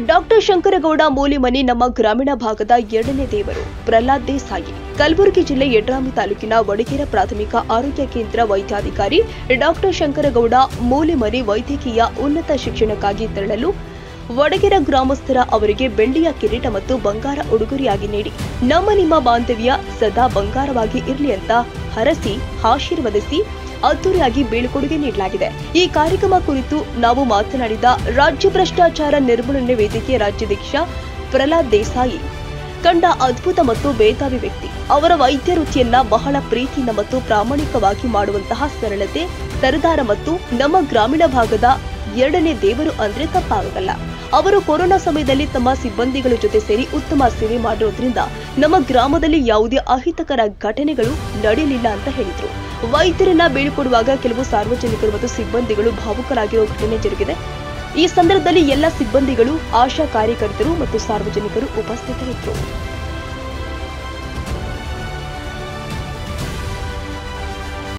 Doctor Shankaragouda Mulimani ನಮ್ಮ ಗ್ರಾಮೀಣ ಭಾಗದ ಎರಡನೇ ದೇವರು, ಪ್ರಹ್ಲಾದ್ ದೇಸಾಯಿ. ಕಲಬುರಗಿ ಜಿಲ್ಲೆ ಯಡ್ರಾಮಿ ತಾಲೂಕಿನ ವಡಗೇರ ಪ್ರಾಥಮಿಕ ಆರೋಗ್ಯ ಕೇಂದ್ರ ವೈದ್ಯಾಧಿಕಾರಿ ಡಾಕ್ಟರ್ ಶಂಕರಗೌಡ ಮೂಲಿಮನಿ ವೈದ್ಯಕೀಯ ಉನ್ನತ ಶಿಕ್ಷಣಕ್ಕಾಗಿ ತೆರಳಲು ವಡಗೆರ ಗ್ರಾಮಸ್ಥರ ಅವರಿಗೆ ಬೆಳ್ಳಿಯ ಕಿರೀಟ ಮತ್ತು ಬಂಗಾರ ಉಡುಗೊರೆಯಾಗಿ ನೀಡಿ. ನಮ್ಮ ನಿಮ್ಮ ಬಾಂಧವ್ಯ ಸದಾ ಬಂಗಾರವಾಗಿ ಇರಲಿ ಅಂತ ಹರಸಿ, ಆಶೀರ್ವದಿಸಿ, ಅದ್ದೂರಿಯಾಗಿ ಬೀಳ್ಕೊಡುಗೆ ನೀಡಲಾಗಿದೆ. ಈ ಕಾರ್ಯಕ್ರಮ ಕುರಿತು ನಾವು ಮಾತನಾಡಿದ ರಾಜ್ಯ ಭ್ರಷ್ಟಾಚಾರ ನಿರ್ಮೂಲನೆ ವೇದಿಕೆ ರಾಜ್ಯಾಧ್ಯಕ್ಷ ಪ್ರಹ್ಲಾದ್ ದೇಸಾಯಿ, ಕಂಡ ಅದ್ಭುತ ಮತ್ತು ಬೇತಾವಿ ವ್ಯಕ್ತಿ. ಅವರ ವೈದ್ಯ ವೃತ್ತಿಯನ್ನ ಬಹಳ ಪ್ರೀತಿಯಿಂದ ಮತ್ತು ಪ್ರಾಮಾಣಿಕವಾಗಿ ಮಾಡುವಂತಹ ಸರಳತೆ, ಸರದಾರ ಮತ್ತು ನಮ್ಮ ಗ್ರಾಮೀಣ ಭಾಗದ ಎರಡನೇ ದೇವರು ಅಂದ್ರೆ ತಪ್ಪಾಗಲ್ಲ ಅವರು ಕೊರೋನಾ ಸಮಯದಲ್ಲಿ ತಮ್ಮ ಸಿಬ್ಬಂದಿಗಳ ಜೊತೆ ಸೇರಿ ಉತ್ತಮ ಸೇವೆ ಮಾಡಿರೋದ್ರಿಂದ ನಮ್ಮ ಗ್ರಾಮದಲ್ಲಿ ಯಾವುದೇ ಅಹಿತಕರ ಘಟನೆಗಳು ನಡೆಯಲಿಲ್ಲ ಅಂತ ಹೇಳಿದ್ರು. ವೈದ್ಯರನ್ನ ಬೀಳ್ಕೊಡುವಾಗ ಕೆಲವು ಸಾರ್ವಜನಿಕರು ಮತ್ತು ಸಿಬ್ಬಂದಿಗಳು ಭಾವುಕರಾಗಿರೋ ಘಟನೆ ಜರುಗಿದೆ. ಈ ಸಂದರ್ಭದಲ್ಲಿ ಎಲ್ಲ ಸಿಬ್ಬಂದಿಗಳು, ಆಶಾ ಕಾರ್ಯಕರ್ತರು ಮತ್ತು ಸಾರ್ವಜನಿಕರು ಉಪಸ್ಥಿತರಿದ್ದರು.